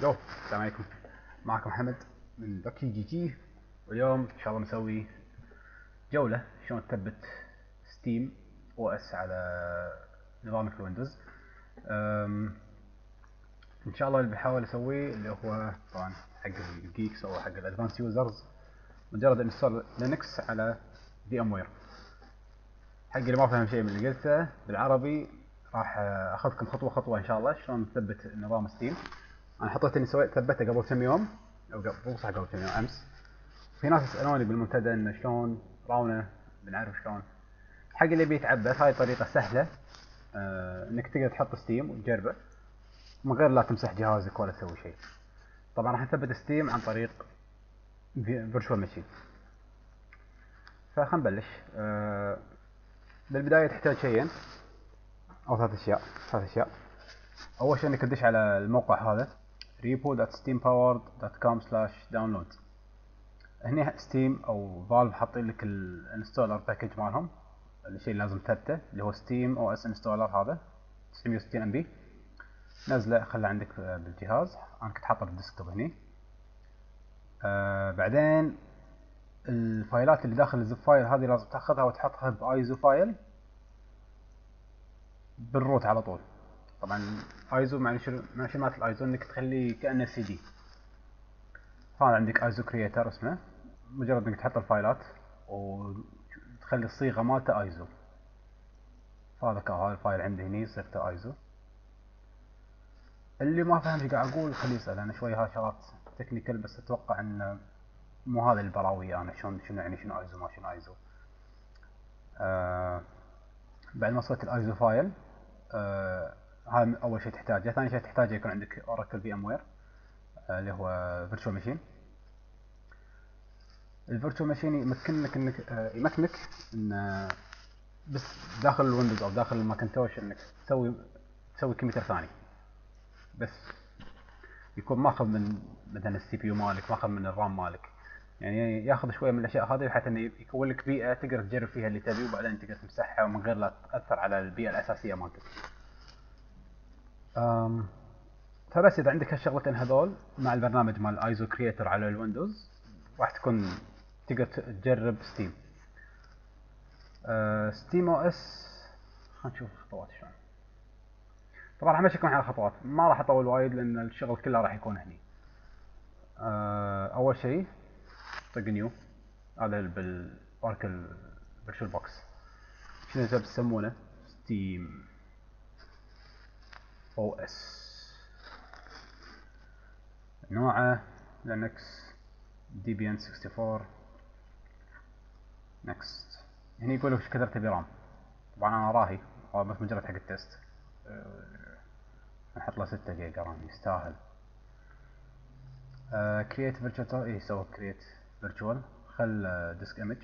yo السلام عليكم. معكم حمد من بكي جي جي. واليوم إن شاء الله بنسوي جولة شلون تثبت Steam OS على نظامك ال Windows. إن شاء الله اللي بحاول أسويه اللي هو طبعا حق ال geeks أو حق ال advanced users مجرد install Linux على VMware حق اللي ما فهم شيء من اللي قلته بالعربي راح أخذكم خطوة خطوة إن شاء الله شلون تثبت نظام Steam. أنا حطيت إني سويت ثبته قبل كم يوم أو قبل صح قبل كم يوم أمس. في ناس يسألوني بالمنتدى إنه شلون راونا بنعرف شلون. حق اللي بيتعبث هاي طريقة سهلة. آه إنك تقدر تحط Steam وتجربه. من غير لا تمسح جهازك ولا تسوي شيء. طبعا راح نثبت Steam عن طريق virtual machine فخلينا نبلش. آه بالبداية تحتاج شيئين. أو ثلاث أشياء ثلاث أشياء. أول شيء إنك تدش على الموقع هذا. repo.steampowered.com/download هنا Steam أو Valve حاطين لك ال installer package مالهم الشيء اللي لازم تثبته اللي هو SteamOS installer هذا 960 MB نزله خله عندك بالجهاز أنا كنت حاطه بال desktop هني. آه بعدين ال file ات اللي داخل ال zip file هذه لازم تاخذها وتحطها ب ISO file بال root على طول. طبعا آيزو معنى شنو معناته الآيزو؟ إنك تخليه كأنه سي دي. هذا عندك ISO creator اسمه. مجرد إنك تحط ال file ات وتخلي الصيغة مالته آيزو. هذا كا هذا ال file عندي هني صيغته آيزو. اللي ما فهم إيش قاعد أقول خليه يسأل. أنا شوي هاي شغلات technical بس أتوقع إن مو هذا اللي براوي أنا شلون شنو يعني شنو آيزو ما شنو آيزو. آه بعد ما سويت ال ISO file آه هذا أول شيء تحتاجه. ثاني شيء تحتاجه يكون عندك Oracle VMware اللي هو virtual machine ال virtual machine يمكنك إنك آه يمكنك إن بس داخل ال Windows أو داخل ال Macintosh إنك تسوي تسوي كمبيوتر ثاني. بس يكون ماخذ من مثلا ال CPU مالك ماخذ من ال RAM مالك. يعني ياخذ شوية من الأشياء هذه بحيث إنه يكون لك بيئة تقدر تجرب فيها اللي تبيه وبعدين تقدر تمسحها ومن غير لا تأثر على البيئة الأساسية مالتك. فبس إذا عندك هالشغلتين هذول مع البرنامج مال ISO creator على ال Windows راح تكون تقدر تجرب Steam. SteamOS خلينا نشوف الخطوات شلون. طبعا راح أمشيكم على الخطوات ما راح أطول وايد لأن الشغل كله راح يكون هني. أه أول شيء طق new هذا بال Oracle VirtualBox شنو يسمونه SteamOS نوعه لينكس دي بي ان 64 نكست هنا يقول لك كثر تبي رام طبعا أنا راهي. هو بس مجرد حق التست. نحط له 6 جيجا رام يستاهل. كرييت فيرتشوال اي سوى كرييت فيرتشوال خل ديسك ايمج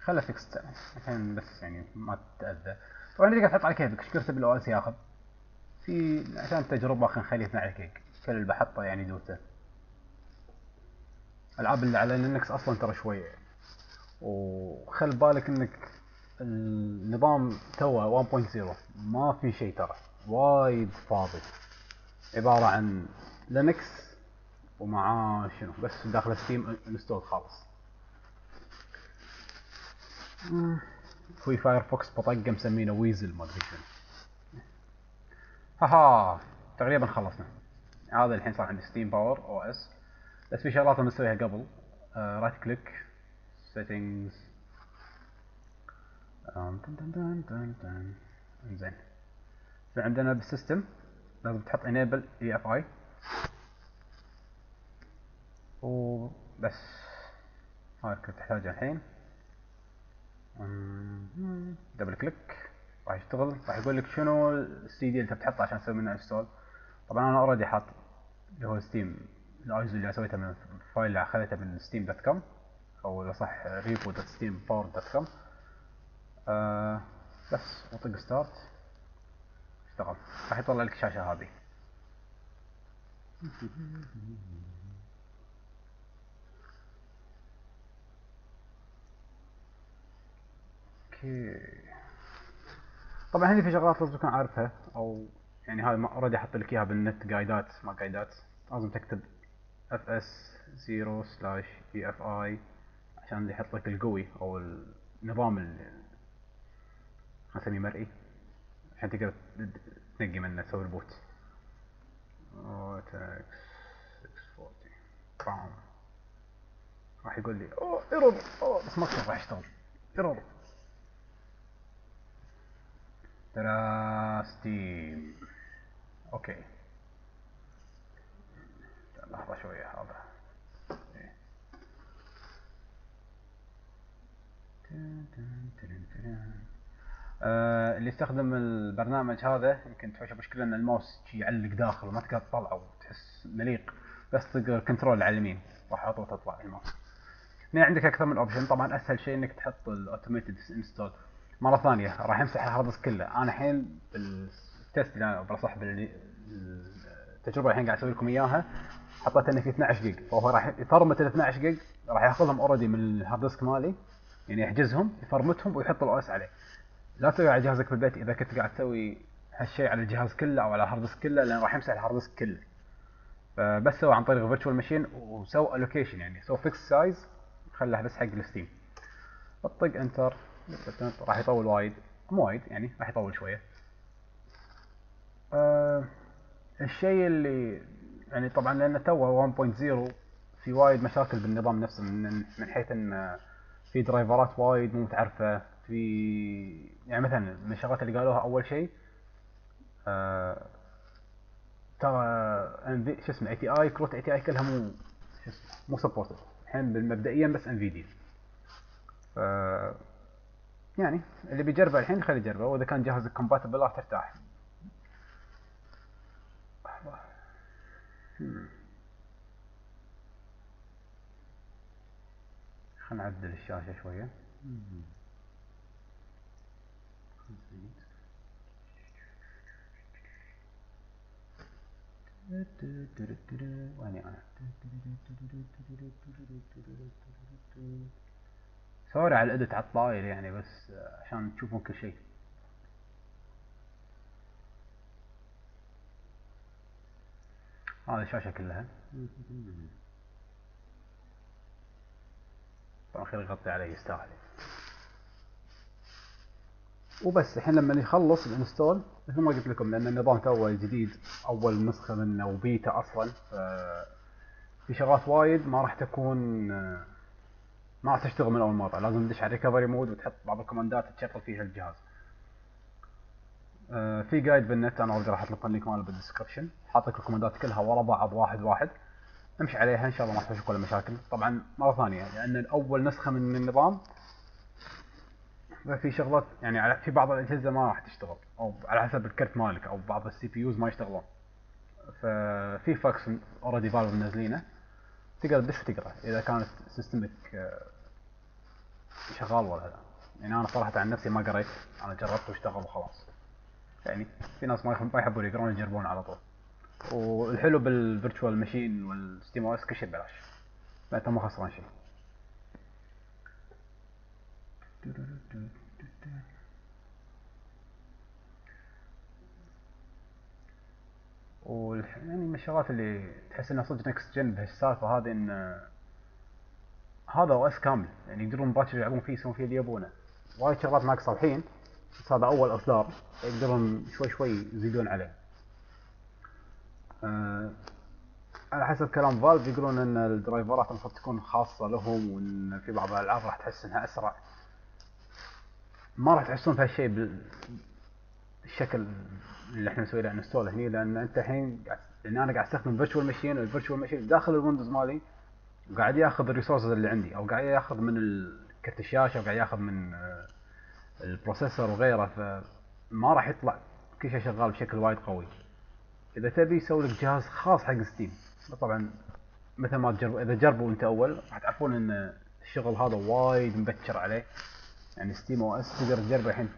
خله فيكست عشان بس يعني ما تتاذى طبعا تقدر تحط على كيفك؟ إيش كرت بالأو اس ياخذ؟ في عشان تجربة خلينا نخليه 12 جيج كل اللي بحطه يعني Dota. ألعاب اللي على Linux أصلا ترى شوية. وخل بالك إنك النظام توه 1.0 ما في شيء ترى وايد فاضي. عبارة عن Linux ومعاه شنو؟ بس داخل Steam install خالص. في Firefox بطقه مسمينه Iceweasel ما أدري شنو. هاها تقريبا خلصنا. هذا الحين صار عندي Steam power OS بس في شغلات أنا مسويها قبل right click settings زين. في عندنا بال system لازم تحط enable EFI وبس هاي كنت تحتاجها الحين. double click راح يشتغل راح يقول لك شنو السي دي اللي انت بتحطه عشان تسوي منه install طبعا أنا already حاط اللي هو Steam ال ISO اللي سويته من ال file اللي أخذته من Steam dot com أو إذا صح repo dot Steam power dot com آه بس وطق start اشتغل. راح يطلع لك الشاشة هذه. أوكي. طبعا هذه في شغلات لازم تكون عارفها أو يعني هذا اوريدي أحط لك إياها بالنت جايدات ما جايدات لازم تكتب fs 0 سلاش efi عشان اللي يحط لك القوي أو النظام اللي نسميه مرئي. عشان تقدر تنقي منه تسوي البوت اوتكس 640 بام راح يقول لي أوه ايرور أوه بس ما راح يشتغل ايرور ترى ستيم. أوكي. لحظة شوية هذا. إيه. آه اللي يستخدم البرنامج هذا يمكن تحوشه مشكلة إن الماوس يعلق داخل وما تقدر تطلعه وتحس مليق بس تقدر control على اليمين. راح تطلع الماوس. هنا عندك أكثر من option طبعا أسهل شيء إنك تحط ال automated install مرة ثانية راح يمسح ال hard disk كله. أنا الحين بال test اللي أنا بصح بالتجربه الحين قاعد أسوي لكم إياها حطيت إنه في 12 جيج. فهو راح يفرمت ال 12 جيج راح ياخذهم already من ال hard disk مالي يعني يحجزهم يفرمتهم ويحط ال OS عليه. لا تسوي على جهازك في البيت إذا كنت قاعد تسوي هالشيء على الجهاز كله أو على ال hard disk كله لأن راح يمسح ال hard disk كله. فبس سوى عن طريق virtual machine وسوى allocation يعني سوى fixed size خله بس حق ال Steam. اطق enter راح يطول وايد. مو وايد يعني راح يطول شوية. أه الشيء اللي يعني طبعا لأن توه 1.0 في وايد مشاكل بالنظام نفسه من من حيث إن في drivers ات وايد مو متعرفة. في يعني مثلا من الشغلات اللي قالوها أول شيء آه ترى شو اسمه اي تي اي كروت اي تي اي كلها مو شو اسمه مو supported الحين مبدئيا بس انفيديا ف يعني اللي بيجربه الحين خليه يجربه وإذا كان جهازك compatible راح ترتاح. خلنا نعدل الشاشة شوية. ويني أنا؟ سوري على الادت على الطاير يعني بس عشان تشوفون كل شيء. هذه الشاشة كلها. طبعا خير يغطي عليه يستاهل. وبس الحين لما يخلص ال install مثل ما قلت لكم لأن النظام توه جديد أول نسخة منه وبيتا أصلا في شغلات وايد ما راح تكون ما راح تشتغل من أول مرة. لازم تدش على recovery mode وتحط بعض ال command ات تشغل فيها الجهاز. آه، في guide بالنت أنا أقدر أحط لكم ال link ماله بال description حاط لك ال command ات كلها ورا بعض واحد واحد. امشي عليها. إن شاء الله ما تحوش ولا مشاكل. طبعا مرة ثانية لأن اول نسخة من النظام في شغلات يعني في بعض الأجهزة ما راح تشتغل أو على حسب الكرت مالك أو بعض ال CPUs ما يشتغلون. ففي FAQs already فالف منزلينه. تقدر تدش وتقرا إذا كانت system ك آه، شغال ولا لا. يعني أنا صراحة عن نفسي ما قريت أنا جربت واشتغل وخلاص. يعني في ناس ما يحبون يقرون يجربون على طول. والحلو بال virtual machine وال SteamOS كل شيء ببلاش. فانت ما خسران شيء. يعني من الشغلات اللي تحس إنها صدق next gen بهالسالفة هذه إن هذا OS كامل يعني يقدرون باكر يلعبون فيه يسوون فيه اللي يبونه. وايد شغلات ناقصة الحين بس هذا أول إصدار يقدرون شوي شوي يزيدون عليه. أه على حسب كلام فالف يقولون إن ال drivers ات المفروض تكون خاصة لهم وإن في بعض الألعاب راح تحس إنها أسرع. ما راح تحسون في هالشيء بالشكل اللي إحنا نسوي له install هني لأن أنت الحين لأن أنا قاعد أستخدم virtual machine وال virtual machine داخل الويندوز مالي وقاعد ياخذ ال resources اللي عندي أو قاعد ياخذ من كرت الشاشة وقاعد ياخذ من آه، ال processor وغيره فما راح يطلع كل شيء شغال بشكل وايد قوي. إذا تبي يسوي لك جهاز خاص حق ستيم طبعا مثل ما تجرب إذا جربوا أنت أول راح تعرفون إن الشغل هذا وايد مبكر عليه. يعني SteamOS تقدر تجربه الحين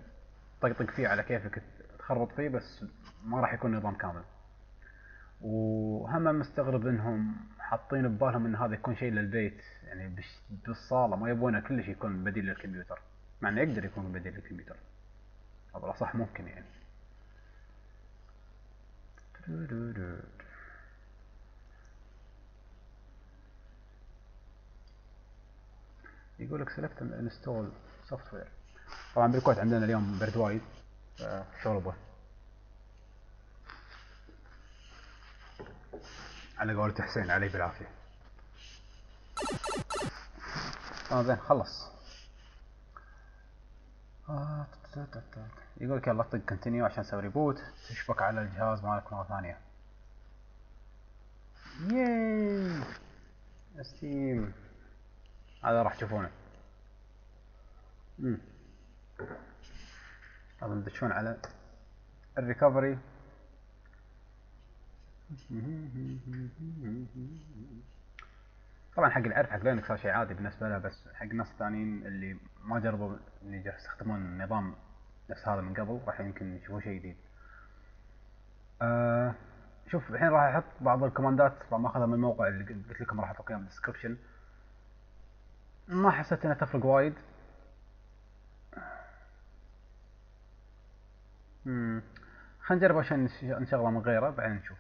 طقطق فيه على كيفك تخربط فيه بس ما راح يكون نظام كامل. وهم مستغرب إنهم حاطين ببالهم إن هذا يكون شيء للبيت يعني بالصالة ما يبونه كلش يكون بديل للكمبيوتر. مع إنه يقدر يكون بديل للكمبيوتر. أو بالاصح ممكن يعني. يقول لك select install software طبعا بالكويت عندنا اليوم برد وايد. شربه على قولة حسين علي بالعافية. آه زين خلص. يقول لك يلا طق continue عشان تسوي reboot تشبك على الجهاز مالك مرة ثانية. yay! ستيم هذا راح تشوفونه. امم اظن تدشون على ال recovery. طبعا حق العرف حق لينكس شيء عادي بالنسبة له بس حق الناس الثانيين اللي ما جربوا اللي يستخدمون نظام نفس هذا من قبل راح يمكن يشوفوا شيء جديد. آه شوف الحين راح أحط بعض ال command ات طبعا ماخذها من الموقع اللي قلت لكم راح أحط اياها بال description ما حسيت إنها تفرق وايد. خلينا نجرب عشان نشغله من غيره بعدين نشوف.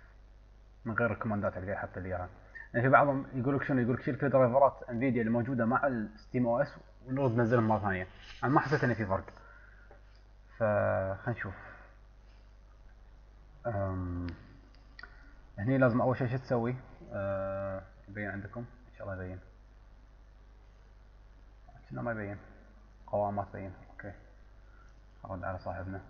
من غير ال command ات اللي أحط لي اياها يعني في بعضهم يقول لك شنو؟ يقول لك شيل كل drivers ات انفيديا اللي موجودة مع ال SteamOS ونرد ننزلهم مرة ثانية. أنا ما حسيت إنه في فرق. فخلينا نشوف. هني لازم أول شيء شو تسوي؟ أه يبين عندكم؟ إن شاء الله يبين. كنا ما يبين. قوام ما تبين. أوكي. أرد على صاحبنا.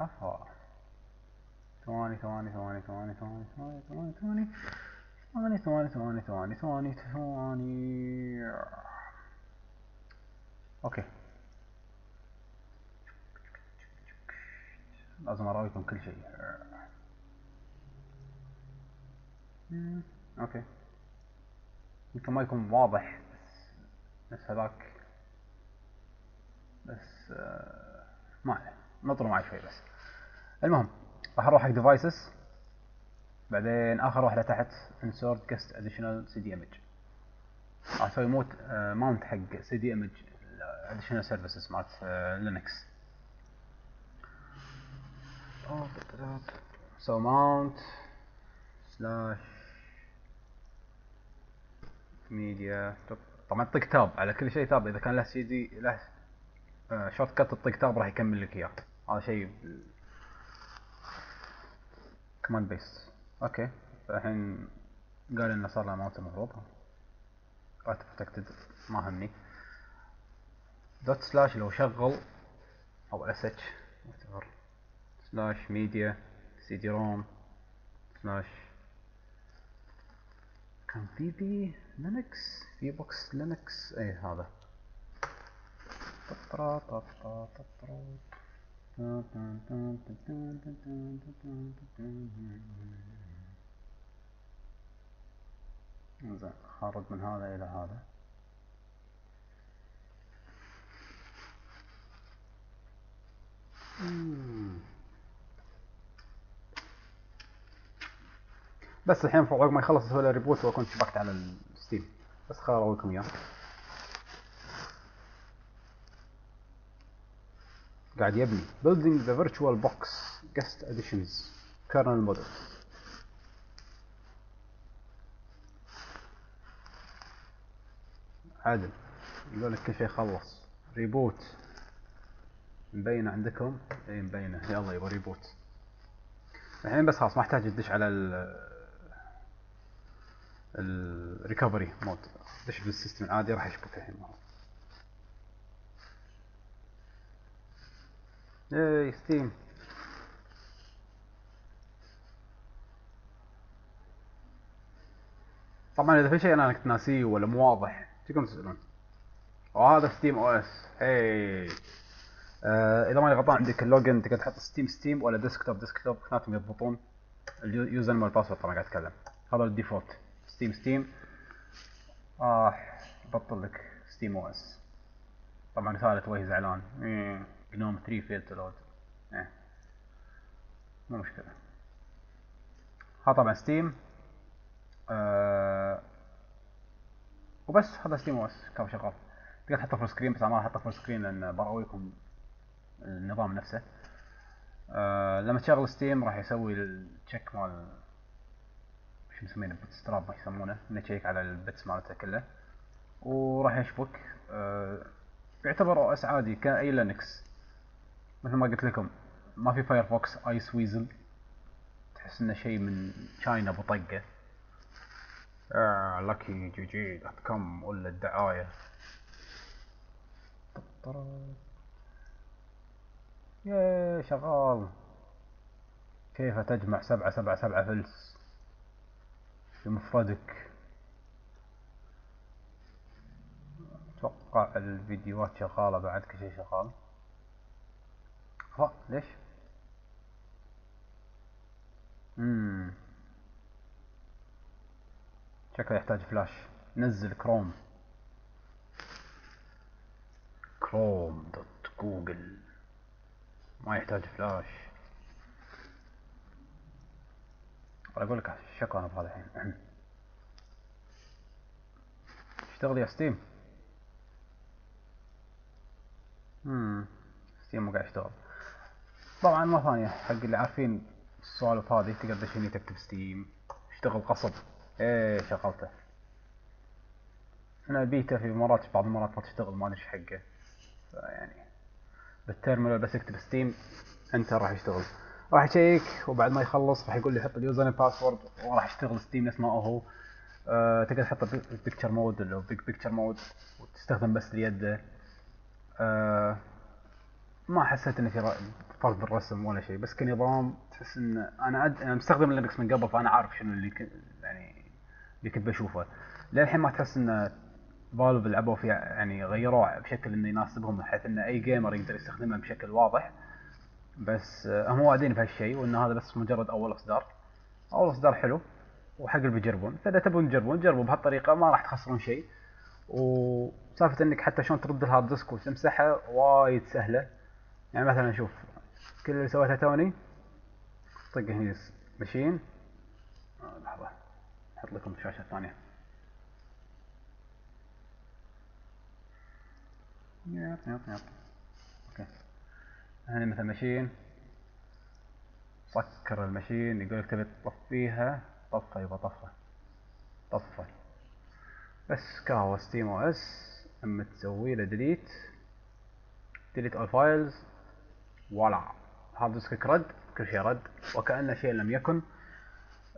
أها ثواني ثواني ثواني ثواني ثواني ثواني ثواني ثواني ثواني ثواني ثواني ثواني ثواني okay لازم اراويكم كل شيء okay يمكن ما يكون واضح بس بس هذاك بس آه ما عليه نطر معي شوي بس. المهم راح أروح حق devices بعدين آخر واحدة تحت insert guest additions CD image. راح أسوي موت ماونت حق cd image additional services مالت لينكس so mount slash media طبعا طق تاب على كل شيء تاب إذا كان له سي دي له شورت كت تطق تاب راح يكمل لك إياه. هذا شيء كمان بيست أوكي الحين قال إنه صار له موت المفروض رايت بروتكتد ما همني. دوت سلاش لو شغل أو اس اتش سلاش ميديا سي دي روم سلاش كان في بي لينكس في بوكس لينكس اي هذا. زين خارج من هذا إلى هذا. بس الحين فوق ما يخلص أسوي له reboot وأكون شبكت على ال Steam. بس خل اوريكم إياه. قاعد يبني. Building the virtual box guest additions kernel module. عادي يقول لك كل شيء خلص reboot مبينه عندكم؟ اي مبينه يلا يبغى reboot الحين بس خلاص ما أحتاج ادش على ال recovery mode دش بال system العادي راح يشبك الحين. معاي Steam طبعا إذا في شيء أنا كنت ناسيه ولا مو واضح تقدرون تسألون. وهذا SteamOS اي آه إذا ماني غلطان عندك ال login تقدر تحط steam steam ولا desktop desktop اثنيناتهم يضبطون. ال username وال password طبعا قاعد اتكلم هذا ال default steam steam راح يبطل لك SteamOS طبعا ثالث وهي زعلان. GNOME 3 failed to load إيه. مو مشكلة. ها طبعا Steam. آه وبس هذا SteamOS كان شغال. تقدر تحطه full screen بس ما راح أحطه full screen لأن بأراويكم النظام نفسه. آه لما تشغل Steam راح يسوي ال check مال شو مسمينه ستراب ما يسمونه. إنه تشيك على البتس مالته كله. وراح يشبك. آه يعتبر أو إس عادي كأي لينكس. مثل ما قلت لكم ما في فايرفوكس ايس ويزل تحس إنه شيء من تشاينا بطقة. آه لكي جي جي دوت كوم ولا الدعاية. يا شغال. كيف تجمع سبعة سبعة سبعة فلس؟ بمفردك أتوقع الفيديوهات شغالة بعد كل شيء شغال. ها ليش؟ امم شكله يحتاج فلاش. نزل Chrome. Chrome dot Google. ما يحتاج فلاش. أقول لك شكو أنا بهذا الحين. اشتغل يا ستيم. امم ستيم مو قاعد يشتغل. طبعا مرة ثانية حق اللي عارفين السوالف هذه تقدر تدش هني تكتب ستيم اشتغل قصب إيه شغلته أنا بيتا في مرات بعض المرات ما تشتغل ما أدري حقه. يعني بال terminal بس اكتب steam enter راح يشتغل. راح يشيك وبعد ما يخلص راح يقول لي حط ال user password وراح يشتغل Steam نفس ما هو. أه تقدر تحطه Big Picture mode هو Big Picture mode وتستخدم بس اليد أه ما حسيت ان في فرق بالرسم ولا شيء بس كنظام تحس إن أنا أد... أنا مستخدم Linux من قبل فأنا عارف شنو اللي ك... يعني اللي كنت بشوفه. للحين ما تحس إن Valve لعبوا فيه يعني غيروه بشكل إنه يناسبهم بحيث إن أي gamer يقدر يستخدمه بشكل واضح. بس هم واعدين بهالشيء وإن هذا بس مجرد أول إصدار. أول إصدار حلو وحق اللي بيجربون. فإذا تبون تجربون جربوا بهالطريقة ما راح تخسرون شيء. وسالفة إنك حتى شلون ترد ال hard disk وتمسحه وايد سهلة. يعني مثلا شوف كل اللي سويته توني طق هني machine آه لحظة أحط لكم شاشة ثانية. yep yep yep okay. هني مثلا machine سكر ال machine يقول لك تبي تطفيها طفى يبغى طفى طفى بس كهو SteamOS أما تسوي له delete delete all files voilà hard disk رد كل شيء رد وكأن شيء لم يكن.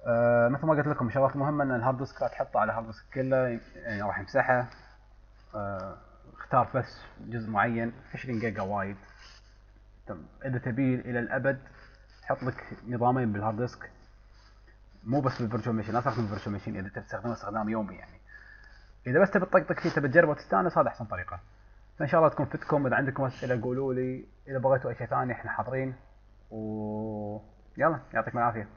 آه مثل ما قلت لكم شغلات مهمة إن ال hard disk لا تحطه على ال hard disk كله يعني راح يمسحه. آه اختار بس جزء معين 20 جيجا وايد. إذا تبي إلى الأبد حط لك نظامين بال hard disk. مو بس بال virtual machine لا تستخدم ال virtual machine. إذا تبي تستخدمه استخدام يومي يعني. إذا بس تبي تطقطق فيه تبي تجربه وتستأنس هذا أحسن طريقة. فإن شاء الله تكون فتكم إذا عندكم أسئلة قولوا لي. إذا بغيتوا أي شيء ثاني إحنا حاضرين. و يلا يعطيكم العافية.